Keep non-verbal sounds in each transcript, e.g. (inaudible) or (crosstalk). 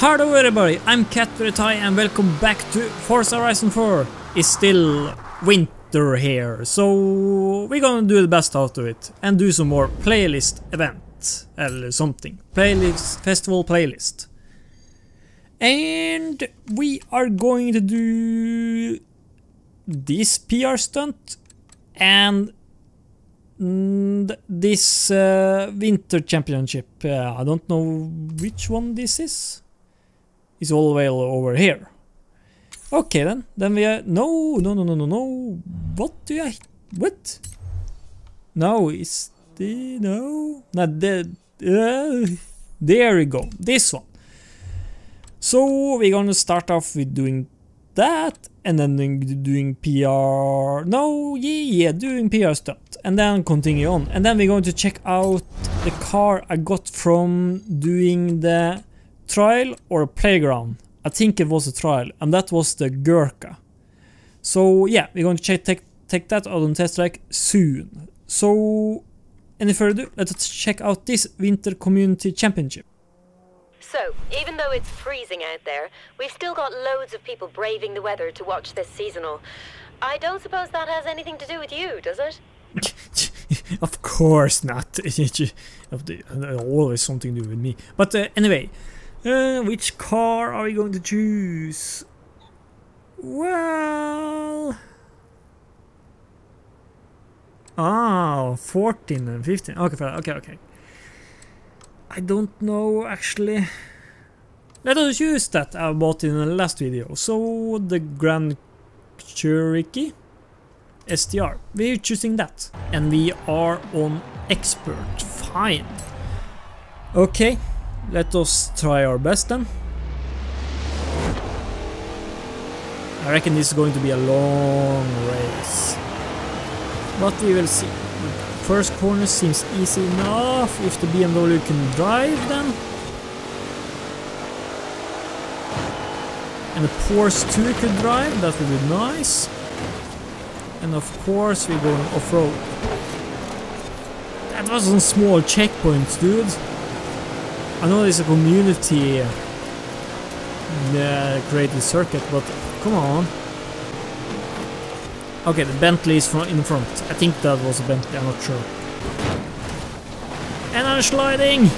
Hello everybody, I'm Cat and welcome back to Forza Horizon 4. It's still winter here, so we're gonna do the best out of it and do some more playlist event or something. Playlist, festival playlist. And we are going to do this PR stunt and this uh, winter championship. Uh, I don't know which one this is. It's all the way over here. Okay then, then we are... No, no, no, no, no, no. What do I... What? No, it's the... No. Not the... Uh, there we go. This one. So we're gonna start off with doing that and then doing PR. No, yeah, yeah, doing PR stunt and then continue on. And then we're going to check out the car I got from doing the trial or a playground. I think it was a trial and that was the Gurkha. So yeah, we're going to check, take, take that out on test track soon. So any further ado, let's check out this Winter Community Championship. So, even though it's freezing out there, we've still got loads of people braving the weather to watch this seasonal. I don't suppose that has anything to do with you, does it? (laughs) of course not. (laughs) Always something to do with me. But uh, anyway, uh, which car are we going to choose? Well... Oh, 14 and 15. Okay, okay, okay. I don't know actually. Let us use that I bought in the last video. So the Grand Cherokee STR. We're choosing that. And we are on expert. Fine. Okay, let us try our best then. I reckon this is going to be a long race. But we will see. First corner seems easy enough if the BMW can drive them. And the Porsche 2 could drive, that would be nice. And of course we're going off-road. That was some small checkpoints, dude. I know there's a community uh, created circuit, but come on. Okay, the Bentley is in front. I think that was a Bentley, I'm not sure. And I'm sliding!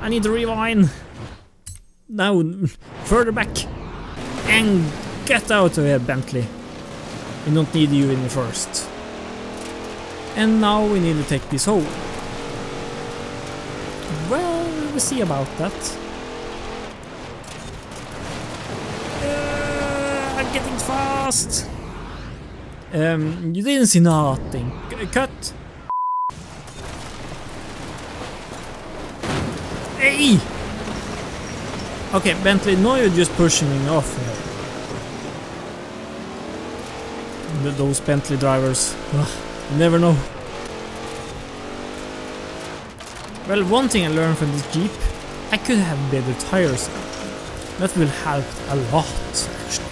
I need to rewind. Now, further back. And get out of here, Bentley. We don't need you in the first. And now we need to take this hole. Well, we'll see about that. Uh, I'm getting fast! Um, you didn't see nothing. C cut! Hey! Okay, Bentley, now you're just pushing me off. Those Bentley drivers. Ugh, never know. Well, one thing I learned from this Jeep, I could have better tires. That will help a lot, actually.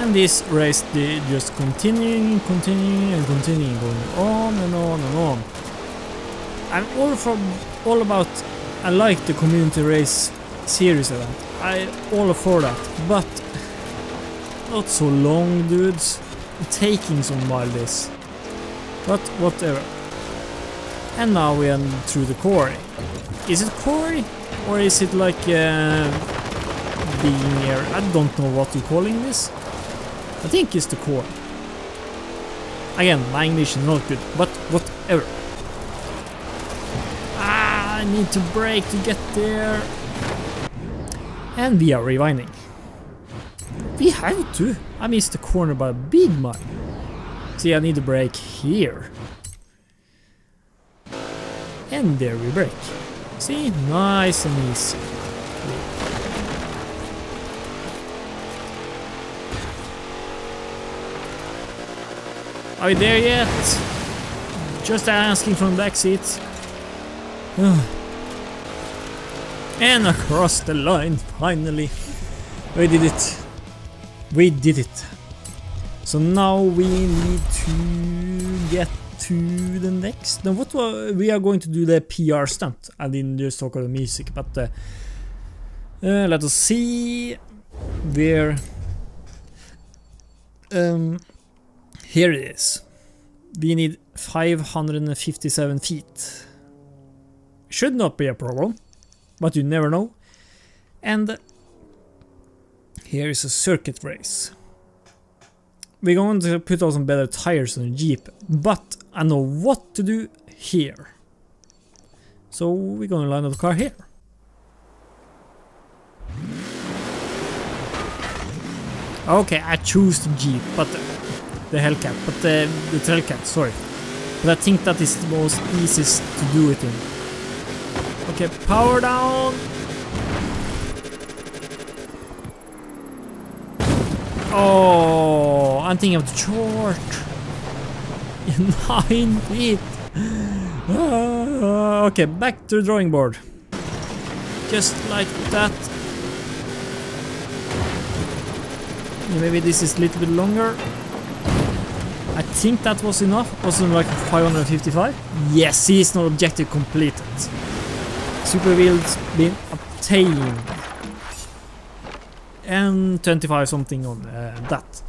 And this race they just continuing, continuing and continuing, going on and on and on. I'm all from all about I like the community race series event. I all for that, but not so long dudes. Taking some while this. But whatever. And now we are through the quarry. Is it quarry? Or is it like uh, being here? I don't know what you're calling this. I think it's the core. Again, my English is not good, but whatever. Ah, I need to brake to get there. And we are rewinding. We have to. I missed the corner by a big mile. See, I need to brake here. And there we break. See, nice and easy. Are we there yet? Just asking from the back seat. (sighs) and across the line, finally. We did it. We did it. So now we need to get to the next. Now what we are going to do the PR stunt. I didn't just talk about the music, but uh, Uh, let us see where. Um, here it is. We need 557 feet. Should not be a problem, but you never know. And here is a circuit race. We're going to put on some better tires on the Jeep, but I know what to do here. So we're gonna line up the car here. Okay, I choose the Jeep, but the Hellcat, but the Trailcat, sorry. But I think that is the most easiest to do it in. Okay, power down. Oh, I'm thinking of the short. (laughs) Nine feet. Uh, okay, back to the drawing board. Just like that. Maybe this is a little bit longer. I think that was enough. Wasn't like 555? Yes, he is not objective completed. Super wheels been obtained. And 25 something on uh, that.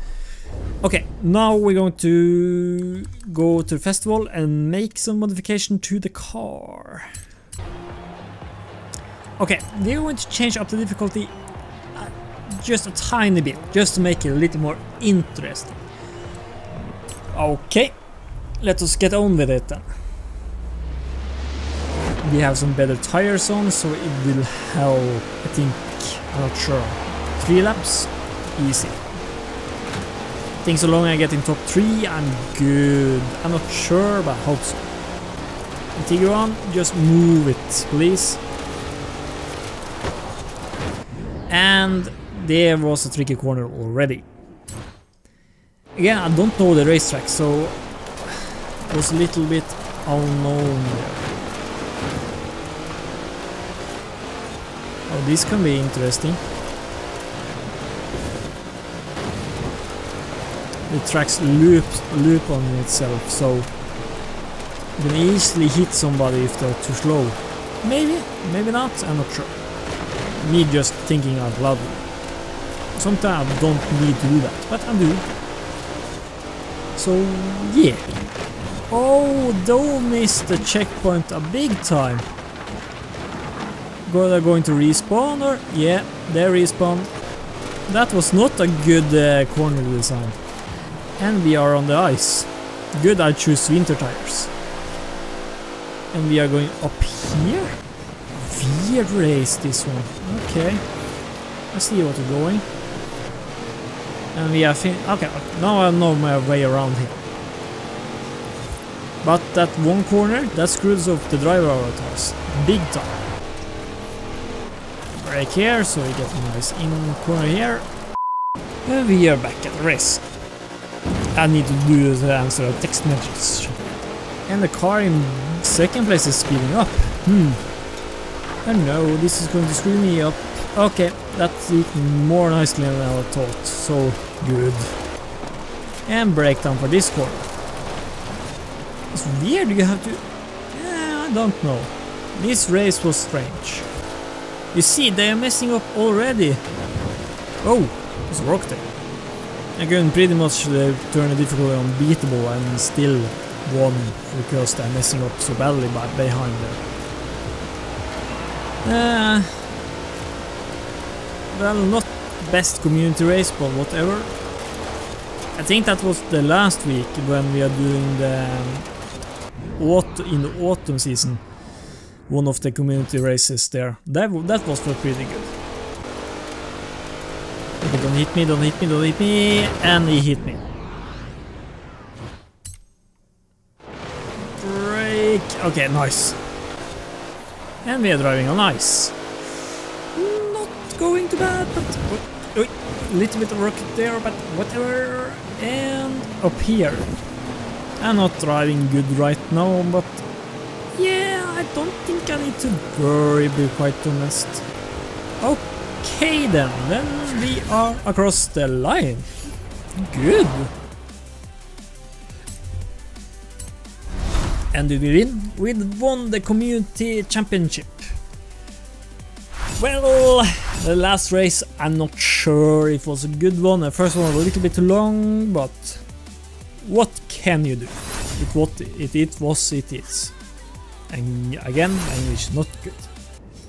Now we're going to go to the festival and make some modification to the car. Okay, we're going to change up the difficulty uh, just a tiny bit, just to make it a little more interesting. Okay, let us get on with it then. We have some better tires on, so it will help, I think, I'm not sure. Three laps, easy. I think so long I get in top 3, I'm good. I'm not sure, but I hope so. Tiguan, just move it, please. And there was a tricky corner already. Again, I don't know the racetrack, so it was a little bit unknown there. Oh, this can be interesting. The tracks loop loop on itself, so you can easily hit somebody if they're too slow. Maybe, maybe not, I'm not sure. Me just thinking out loud. Sometimes I don't need to do that, but I do. So, yeah. Oh, don't miss the checkpoint a big time. They're going to respawn or? Yeah, they respawn. That was not a good uh, corner design. And we are on the ice. Good, I choose winter tires. And we are going up here? Weird race this one. Okay. I see what we're going. And we are fin- okay, now I know my way around here. But that one corner, that screws up the driver avatars. Big time. Brake here, so we get a nice in corner here. And we are back at the race. I need to do the answer of text messages. And the car in second place is speeding up. Hmm. Oh no, this is going to screw me up. Okay, that's even more nicely than I thought. So good. And breakdown for this corner. It's weird you have to... Yeah, I don't know. This race was strange. You see, they are messing up already. Oh, there's a rock there. I pretty much uh, turn the difficulty unbeatable and still won because they're messing up so badly by behind there. Uh, well, not best community race, but whatever. I think that was the last week when we are doing the um, in the autumn season. One of the community races there. That that was pretty good. Okay, don't hit me, don't hit me, don't hit me, and he hit me. Break. Okay, nice. And we are driving on ice. Not going too bad, but a little bit of rocket there, but whatever. And up here. I'm not driving good right now, but yeah, I don't think I need to worry, be quite honest. Okay then, then we are across the line. Good. And we win? We won the community championship. Well, The last race, I'm not sure it was a good one. The first one was a little bit long, but what can you do? It what it, it was, it is. And again, English not good.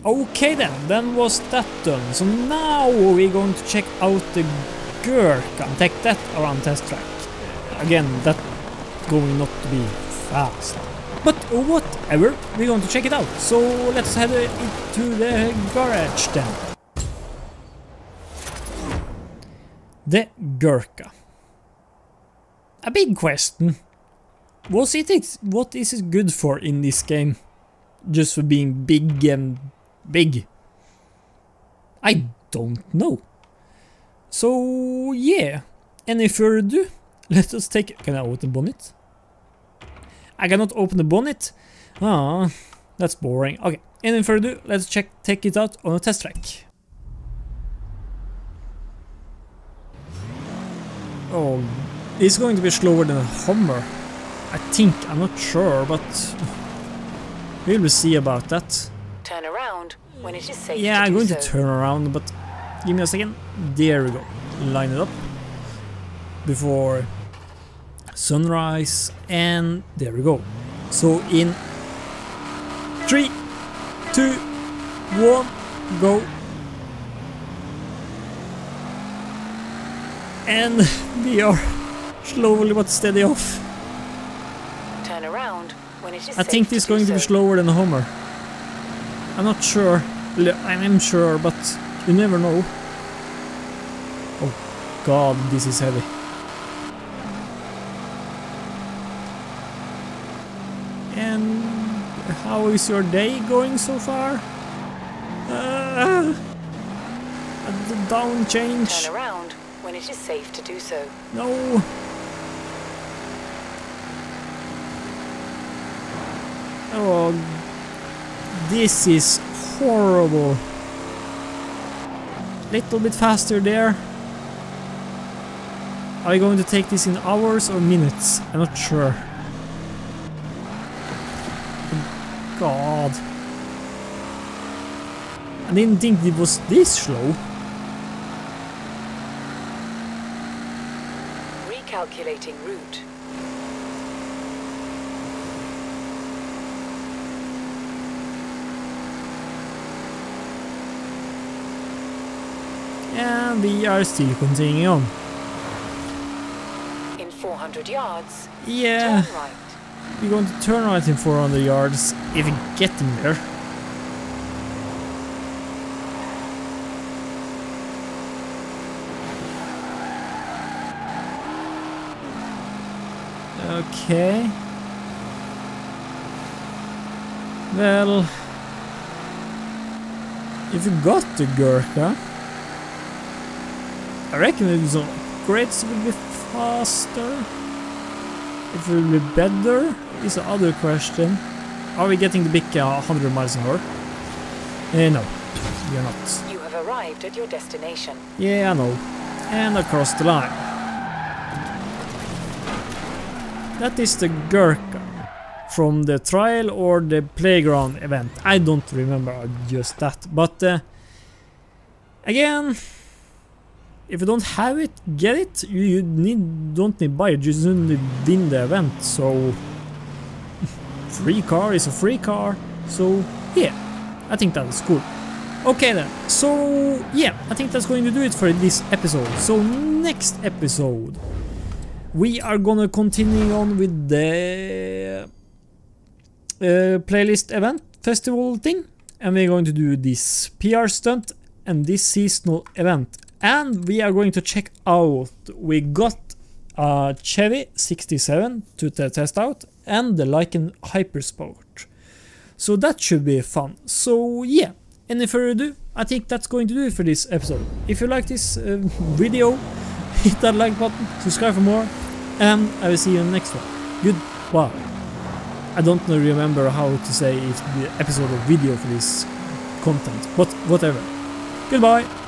Okay then, then was that done. So now we're going to check out the Gurkha and take that around test track. Again, that going not to be fast. But whatever, we're going to check it out. So let's head into the garage then. The Gurkha. A big question. Was it what is it good for in this game? Just for being big and big? I don't know. So yeah, any further ado, let us take... Can I open the bonnet? I cannot open the bonnet? Ah, that's boring. Okay, any further ado, let's check take it out on a test track. Oh, it's going to be slower than a Hummer. I think, I'm not sure, but we will see about that. Turn around when it is safe Yeah, I'm going so. to turn around, but give me a second. There we go. Line it up before sunrise, and there we go. So in three, two, one, go. And (laughs) we are slowly but steady off. Turn around when it is I think this is going to be slower than a Hummer. I'm not sure. I am sure, but you never know. Oh god, this is heavy. And how is your day going so far? Uh, the down change. Turn around when it is safe to do so. No. Oh, this is horrible. Little bit faster there. Are you going to take this in hours or minutes? I'm not sure. God. I didn't think it was this slow. Recalculating route. And we are still continuing on. In 400 yards, Yeah, right. we're going to turn right in 400 yards even getting there. Okay. Well, if you got the Gurkha, I reckon it's on upgrades will be faster. If it will be better is the other question. Are we getting the big uh, 100 miles an hour? Eh, no, we are not. You have arrived at your destination. Yeah, I know. And across the line. That is the Gurkha from the trial or the playground event. I don't remember just that. But uh, again, if you don't have it, get it. You, you need don't need buy it. You just need win the event. So (laughs) free car is a free car. So yeah, I think that is cool. Okay then, so yeah, I think that's going to do it for this episode. So next episode, we are gonna continue on with the uh, playlist event festival thing, and we're going to do this PR stunt and this seasonal event, and we are going to check out. We got Chevy 67 to test out, and the Lykan HyperSport. So that should be fun. So yeah, any further ado, I think that's going to do it for this episode. If you like this uh, (laughs) video, (laughs) hit that like button, subscribe for more, and I will see you in the next one. Goodbye. I don't remember how to say if the episode or video for this content, but whatever. Goodbye.